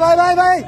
भाई भाई भाई